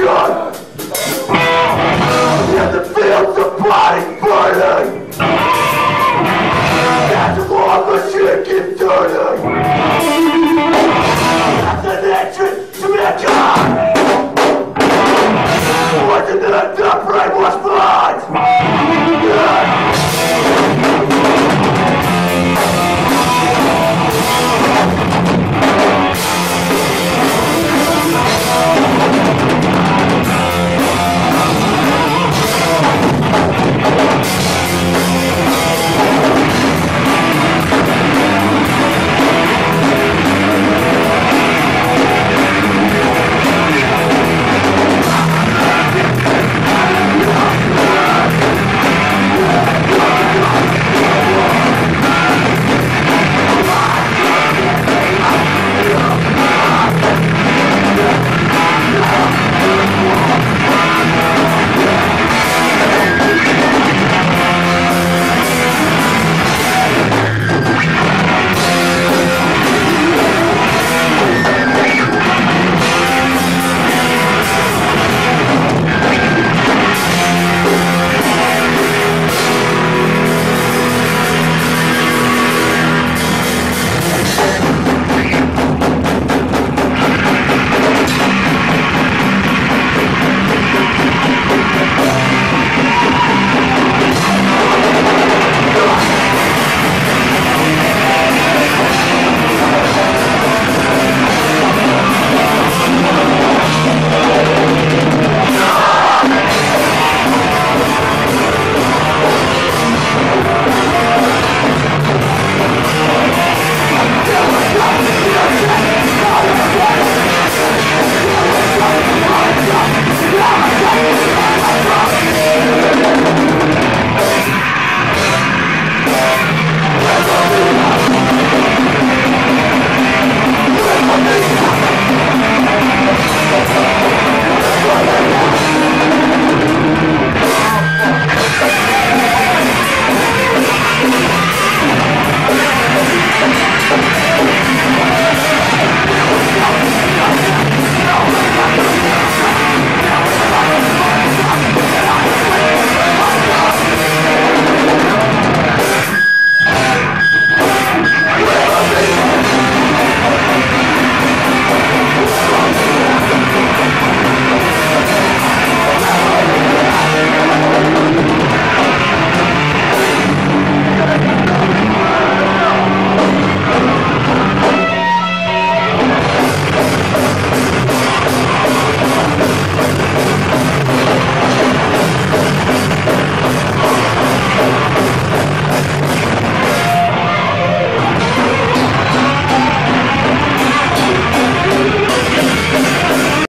God!